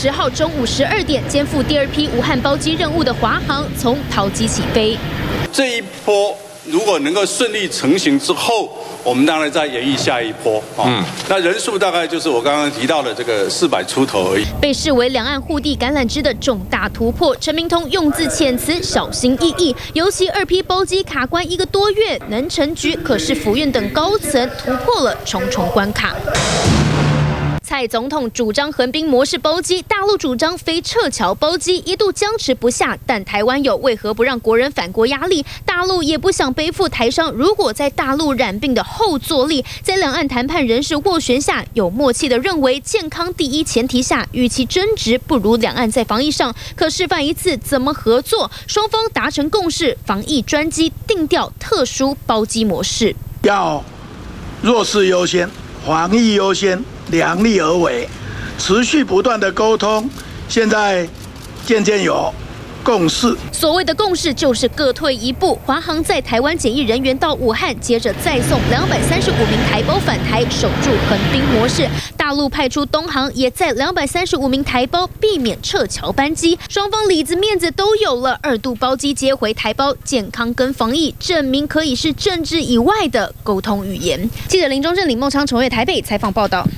十号中午十二点，肩负第二批武汉包机任务的华航从桃机起飞。这一波如果能够顺利成型之后，我们当然再演绎下一波啊。那人数大概就是我刚刚提到的这个四百出头而已。被视为两岸互地橄榄枝的重大突破，陈明通用字遣词小心翼翼，尤其二批包机卡关一个多月能成局，可是府院等高层突破了重重关卡。蔡总统主张横滨模式包机，大陆主张非撤侨包机，一度僵持不下。但台湾有为何不让国人反国压力？大陆也不想背负台商如果在大陆染病的后坐力。在两岸谈判人士斡旋下，有默契的认为健康第一前提下，与其争执，不如两岸在防疫上可示范一次怎么合作。双方达成共识，防疫专机定调特殊包机模式，要弱势优先，防疫优先。量力而为，持续不断的沟通，现在渐渐有共识。所谓的共识就是各退一步。华航在台湾检疫人员到武汉，接着再送两百三十五名台胞返台，守住横滨模式。大陆派出东航，也在两百三十五名台胞避免撤侨班机。双方里子面子都有了，二度包机接回台胞，健康跟防疫证明可以是政治以外的沟通语言。记者林中正、李孟昌、重越台北采访报道。